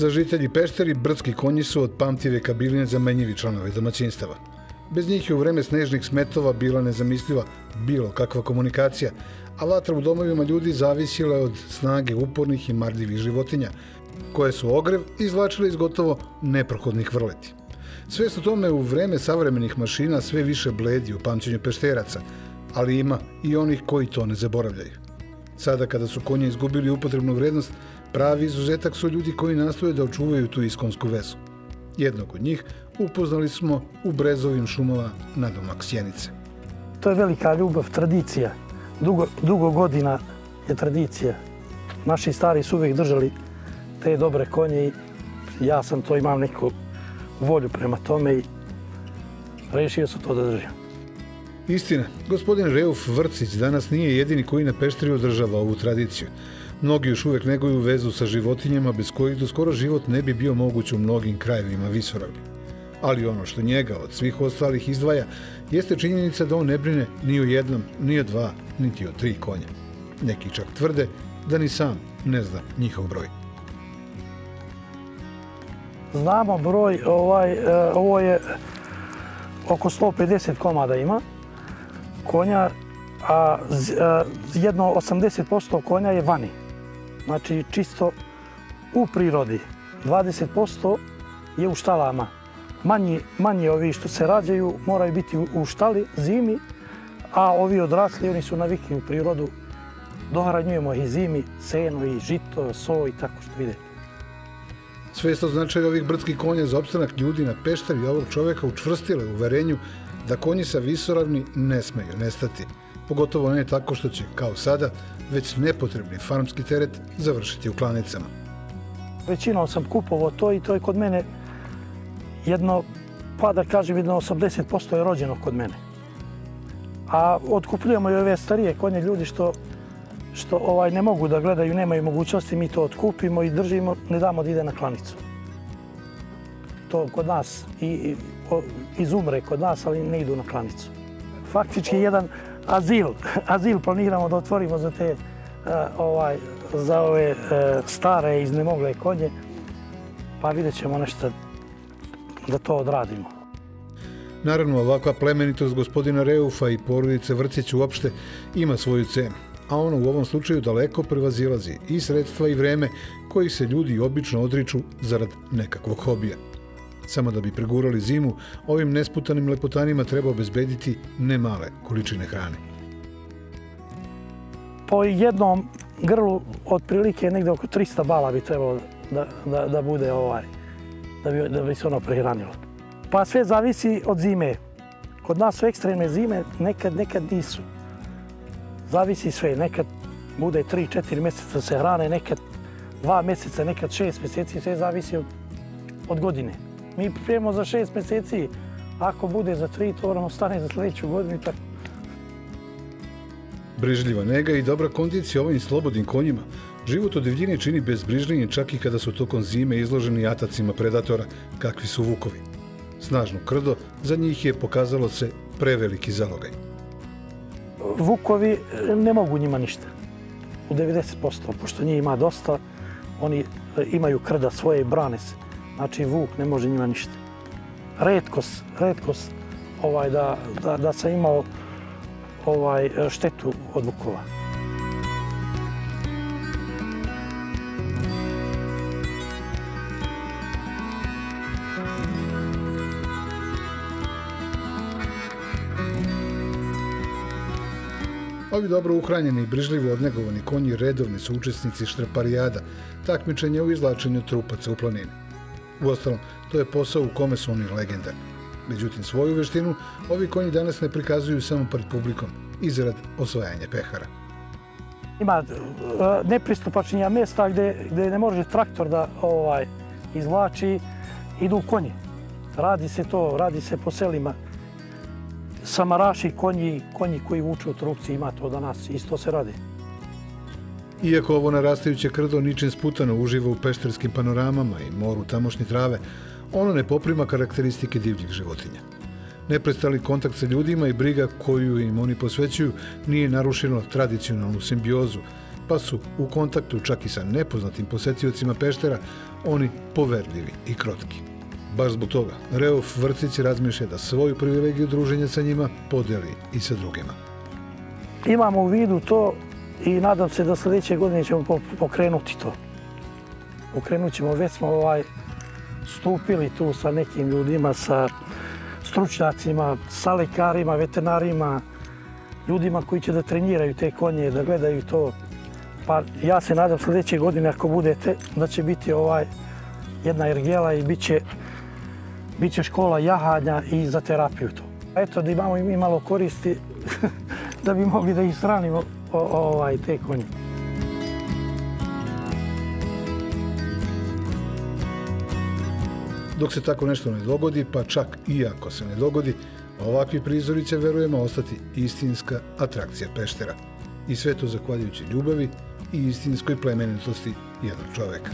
Za žitelji Pešteri, brdski konji su od pamtive kabiline zamenjivi članovi domaćinstava. Bez njih je u vreme snežnih smetova bila nezamisliva bilo kakva komunikacija, a vatra u domovima ljudi zavisila od snage upornih i mardivih životinja, koje su ogrev izvlačile iz gotovo neprohodnih vrleti. Sve su tome u vreme savremenih mašina sve više bledi u pamćenju pešteraca, ali ima i onih koji to ne zaboravljaju. Sada kada su konje izgubili upotrebnu vrednost, pravi izuzetak su ljudi koji nastoje da očuvaju tu iskonsku vezu. Jednog od njih upoznali smo u brezovim šumova na domak Sjenice. To je velika ljubav, tradicija. Dugo, dugo godina je tradicija. Naši stari su uvijek držali te dobre konje i ja sam to imam neku volju prema tome i rešio sam to da držim. Istina, gospodin Reuf Vrcić danas nije jedini koji na Peštri održava ovu tradiciju. Mnogi još uvek neguju vezu sa životinjama bez kojih do skoro život ne bi bio moguć u mnogim krajevima Visoravlja. Ali ono što njega od svih ostalih izdvaja jeste činjenica da on ne brine ni o jednom, ni o dva, niti o tri konja. Neki čak tvrde da ni sam ne zna njihov broj. Znamo broj, ovaj, e, ovo je oko 150 komada ima konja, a e, jedno 80% konja je vani. Znači čisto u prirodi. 20% je u štalama. Manji, manji ovi što se rađaju moraju biti u štali zimi, a ovi odrasli oni su navikli u prirodu. Dohranjujemo i zimi, seno i žito, so i tako što vidite. Svesto značaj ovih brdskih konja za opstanak ljudi na peštavi ovog čoveka učvrstile je uverenju da konji sa visoravni ne smeju nestati. Pogotovo ne tako što će, kao sada, već nepotrebni farmski teret završiti u klanicama. Većinom sam kupovao to i to je kod mene jedno, pa da kažem, jedno 80% je rođeno kod mene. A otkupljujemo i ove starije konje ljudi što što ovaj ne mogu da gledaju, nemaju mogućnosti, mi to otkupimo i držimo, ne damo da ide na klanicu. To kod nas i, i izumre kod nas, ali ne idu na klanicu. Faktički jedan azil, azil planiramo da otvorimo za te e, ovaj za ove e, stare iznemogle konje, pa vidjet ćemo nešto da to odradimo. Naravno, ovakva plemenitost gospodina Reufa i porodice Vrcić uopšte ima svoju cenu a ono u ovom slučaju daleko prevazilazi i sredstva i vreme koji se ljudi obično odriču zarad nekakvog hobija. Samo da bi pregurali zimu, ovim nesputanim lepotanima treba obezbediti ne male količine hrane. Po jednom grlu otprilike negde oko 300 bala bi trebalo da, da, da bude ovaj, da bi, da bi se ono prehranilo. Pa sve zavisi od zime. Kod nas su ekstremne zime, nekad, nekad nisu zavisi sve. Nekad bude 3-4 mjeseca se hrane, nekad 2 mjeseca, nekad 6 mjeseci, sve zavisi od, od godine. Mi pripremimo za 6 mjeseci, ako bude za 3, to moramo stane za sljedeću godinu i tako. Brižljiva nega i dobra kondicija ovim slobodnim konjima život od divljine čini bezbrižnije čak i kada su tokom zime izloženi atacima predatora kakvi su vukovi. Snažno krdo za njih je pokazalo se preveliki zalogaj vukovi e, ne mogu njima ništa. U 90%, pošto njih ima dosta, oni e, imaju krda svoje brane se. Znači, vuk ne može njima ništa. Redkost, redkost ovaj, da, da, da sam imao ovaj, štetu od vukova. Ovi dobro uhranjeni i brižljivo odnegovani konji redovni su učesnici štreparijada, takmičenja u izlačenju trupaca u planini. Uostalom, to je posao u kome su oni legendarni. Međutim, svoju veštinu ovi konji danas ne prikazuju samo pred publikom, izrad osvajanja pehara. Ima e, nepristupačnija mjesta gdje, gdje ne može traktor da ovaj izvlači, idu konji. Radi se to, radi se po selima samaraši konji, konji koji vuču u trupci, ima to danas, isto se radi. Iako ovo narastajuće krdo ničim sputano uživa u pešterskim panoramama i moru tamošnje trave, ono ne poprima karakteristike divljih životinja. Neprestali kontakt sa ljudima i briga koju im oni posvećuju nije narušeno tradicionalnu simbiozu, pa su u kontaktu čak i sa nepoznatim posetiocima Peštera oni poverljivi i krotki. Baš zbog toga, Reof Vrcić razmišlja da svoju privilegiju druženja sa njima podeli i sa drugima. Imamo u vidu to i nadam se da sljedeće godine ćemo pokrenuti to. Pokrenut ćemo, već smo ovaj, stupili tu sa nekim ljudima, sa stručnjacima, sa lekarima, veterinarima, ljudima koji će da treniraju te konje, da gledaju to. Pa ja se nadam sljedeće godine ako budete da će biti ovaj jedna ergela i bit će, bit će škola jahanja i za terapiju to. Eto da imamo i malo koristi da bi mogli da ih o, ovaj, te konje. Dok se tako nešto ne dogodi, pa čak i ako se ne dogodi, ovakvi prizori će, verujemo, ostati istinska atrakcija Peštera. I sve to zahvaljujući ljubavi i istinskoj plemenitosti jednog čoveka.